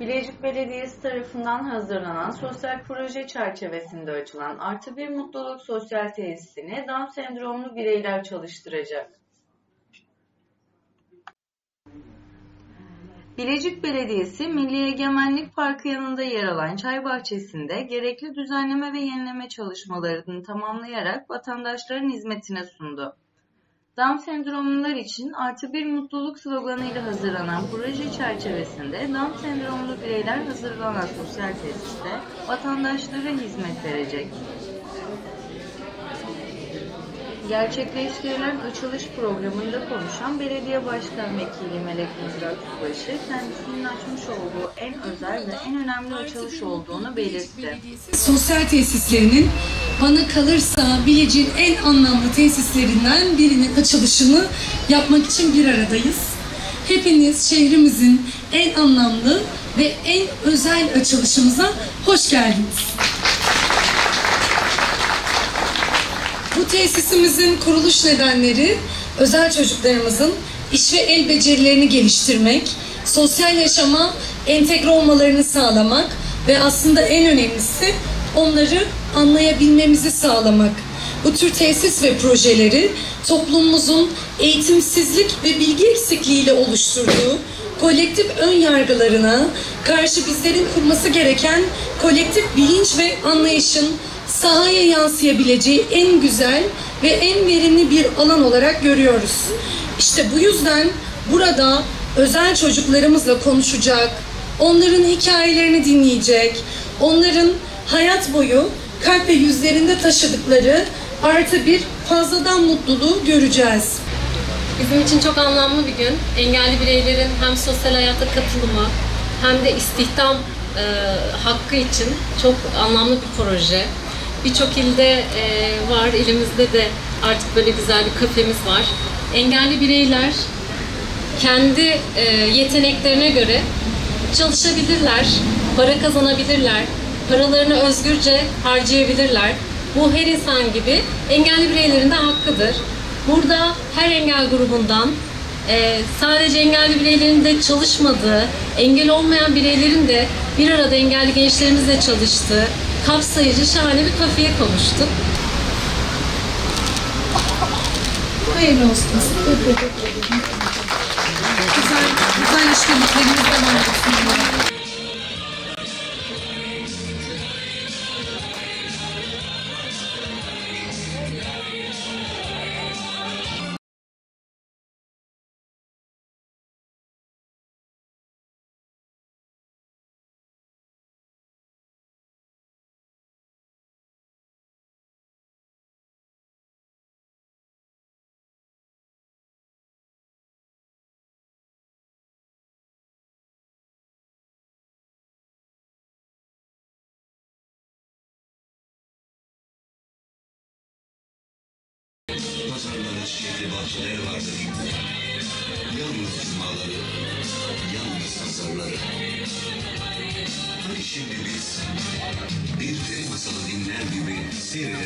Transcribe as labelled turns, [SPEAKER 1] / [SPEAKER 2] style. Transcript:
[SPEAKER 1] Bilecik Belediyesi tarafından hazırlanan sosyal proje çerçevesinde açılan Artı Bir Mutluluk Sosyal Tesisini Down sendromlu bireyler çalıştıracak. Bilecik Belediyesi Milli Egemenlik Parkı yanında yer alan çay bahçesinde gerekli düzenleme ve yenileme çalışmalarını tamamlayarak vatandaşların hizmetine sundu. Down sendromlular için artı bir mutluluk sloganıyla hazırlanan proje çerçevesinde Down sendromlu bireyler hazırlanan sosyal tesiste vatandaşlara hizmet verecek. Gerçekleştirilen açılış programında konuşan Belediye Başkan Vekili Melek Mızrak Subaşı kendisinin açmış olduğu en özel ve en önemli açılış olduğunu belirtti.
[SPEAKER 2] Sosyal tesislerinin bana kalırsa Bilecik'in en anlamlı tesislerinden birinin açılışını yapmak için bir aradayız. Hepiniz şehrimizin en anlamlı ve en özel açılışımıza hoş geldiniz. Bu tesisimizin kuruluş nedenleri özel çocuklarımızın iş ve el becerilerini geliştirmek, sosyal yaşama entegre olmalarını sağlamak ve aslında en önemlisi onları anlayabilmemizi sağlamak. Bu tür tesis ve projeleri toplumumuzun eğitimsizlik ve bilgi eksikliğiyle oluşturduğu kolektif ön yargılarına karşı bizlerin kurması gereken kolektif bilinç ve anlayışın sahaya yansıyabileceği en güzel ve en verimli bir alan olarak görüyoruz. İşte bu yüzden burada özel çocuklarımızla konuşacak, onların hikayelerini dinleyecek, onların hayat boyu kalp ve yüzlerinde taşıdıkları artı bir fazladan mutluluğu göreceğiz.
[SPEAKER 3] Bizim için çok anlamlı bir gün. Engelli bireylerin hem sosyal hayata katılımı hem de istihdam e, hakkı için çok anlamlı bir proje. Birçok ilde e, var, ilimizde de artık böyle güzel bir kafemiz var. Engelli bireyler kendi e, yeteneklerine göre çalışabilirler, para kazanabilirler, paralarını özgürce harcayabilirler. Bu her insan gibi engelli bireylerin de hakkıdır. Burada her engel grubundan e, sadece engelli bireylerin de çalışmadığı, engel olmayan bireylerin de bir arada engelli gençlerimizle çalıştığı kapsayıcı şahane bir kafeye konuştuk.
[SPEAKER 2] Hayırlı olsun. Güzel, güzel işbirliklerimiz devam etsin.
[SPEAKER 4] Şehirli bahçeler vardır. Yalnız cumaları, yalnız pazarları. Hadi şimdi biz bir peri masalı dinler gibi seyrederiz